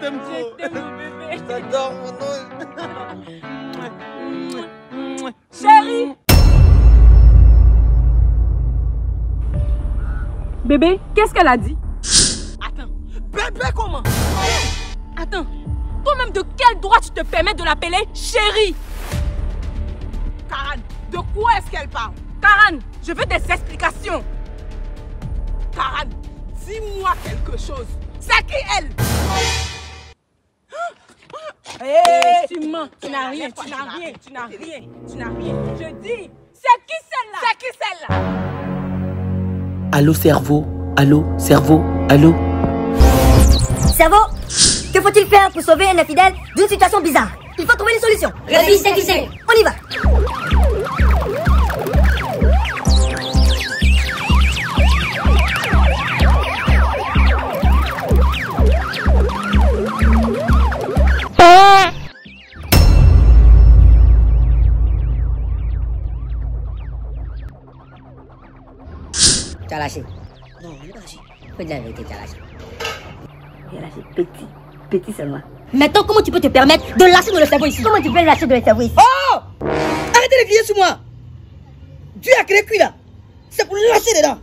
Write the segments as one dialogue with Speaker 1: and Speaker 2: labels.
Speaker 1: t'aime trop.
Speaker 2: Je t'aime, mon bébé.
Speaker 1: Je t'adore, mon ange.
Speaker 2: Chérie Bébé, qu'est-ce qu'elle a dit?
Speaker 3: Attends, bébé comment?
Speaker 2: Attends, toi-même de quel droit tu te permets de l'appeler chérie?
Speaker 3: Karan, de quoi est-ce qu'elle parle?
Speaker 2: Karan, je veux des explications.
Speaker 3: Karan, dis-moi quelque chose. C'est qui elle?
Speaker 2: Tu n'as rien, tu n'as rien, tu n'as rien, tu n'as rien. Je dis, c'est qui celle-là?
Speaker 3: C'est qui celle-là?
Speaker 4: Allô cerveau Allô cerveau Allô
Speaker 5: Cerveau, que faut-il faire pour sauver un infidèle d'une situation bizarre? Il faut trouver une solution.
Speaker 6: C'est qui c'est?
Speaker 5: On y va.
Speaker 6: Tu as lâché.
Speaker 5: Non, il n'est pas lâché.
Speaker 6: Faut dire la vérité, tu as lâché.
Speaker 5: Il est lâché petit, petit seulement.
Speaker 6: Maintenant, comment tu peux te permettre de lâcher dans le cerveau ici?
Speaker 5: Comment tu peux lâcher de le cerveau ici?
Speaker 7: Oh Arrêtez de crier sur moi Dieu a créé cuit là C'est pour lâcher dedans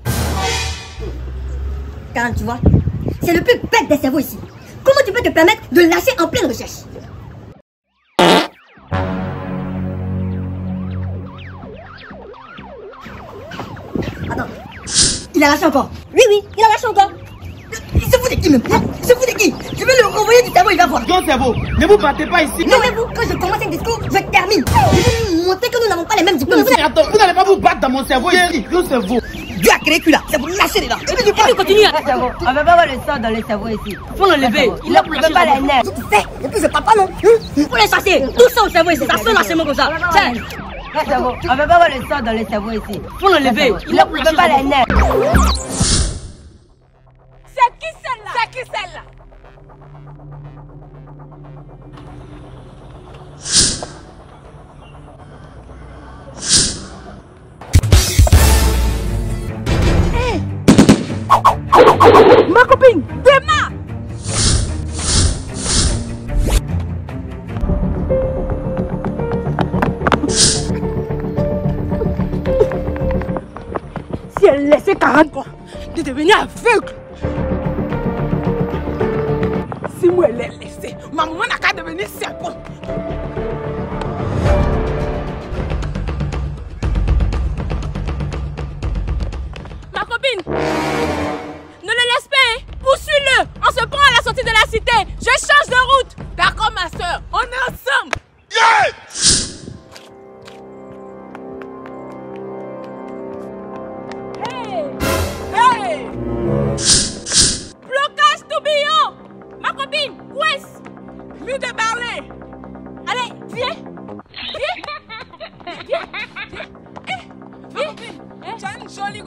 Speaker 5: Car tu vois, c'est le plus bête des cerveaux ici. Comment tu peux te permettre de lâcher en pleine recherche? Il a lâché encore. Oui, oui, il a lâché encore. Il se fout de qui même hein Il se fout de qui Je vais le renvoyer du cerveau, il va voir.
Speaker 1: Ton cerveau, ne vous battez pas ici.
Speaker 5: Non, mais vous, quand je commence un discours, je termine. Je vais vous montrer que nous n'avons pas les mêmes diplômes. Vous
Speaker 1: Attends, vous n'allez pas vous battre dans mon cerveau ici. Ton cerveau.
Speaker 7: Dieu a créé là C'est pour lâcher puis tu
Speaker 6: Et puis continue cerveau. On va pas voir le sang dans le cerveau ici. Faut l'enlever. Il ne peut pas les nerfs.
Speaker 5: tu fais Et puis je parle pas non.
Speaker 6: Faut les chasser. Tout ça au cerveau ici. Ça fait lâchement comme ça. Tiens. On va pas voir le sang dans le cerveau ici. Faut l'enlever. Il ne peut pas les nerfs.
Speaker 2: C'est qui celle-là?
Speaker 3: C'est qui celle-là?
Speaker 2: Ma copine, Dema Elle laissait 40 quoi, de devenir aveugle.
Speaker 3: Si moi elle est laissée, ma maman n'a qu'à devenir serpent.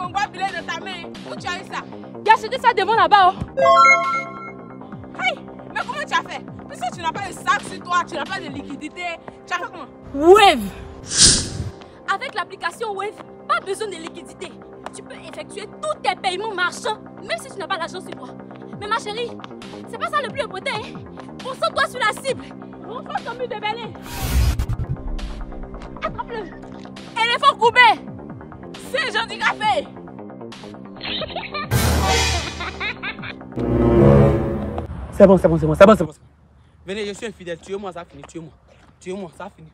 Speaker 3: Jolie gongoire billet de ta main. Où tu as eu ça?
Speaker 2: A acheté ça devant là-bas oh.
Speaker 3: Hey, mais comment tu as fait? Puisque tu n'as pas de sac sur toi, tu n'as pas de liquidité. Tu as fait comment?
Speaker 2: Wave Avec l'application Wave, pas besoin de liquidité. Tu peux effectuer tous tes paiements marchands, même si tu n'as pas l'argent sur toi. Mais ma chérie, c'est pas ça le plus important. Hein? Concentre-toi sur la cible. Renforce ton mur de belé. Attrape-le. Éléphant coupé.
Speaker 1: C'est bon, c'est bon, c'est bon, c'est bon, c'est bon. Venez, je suis infidèle. Tuez-moi, ça finit. Tuez-moi. Tuez-moi, ça finit.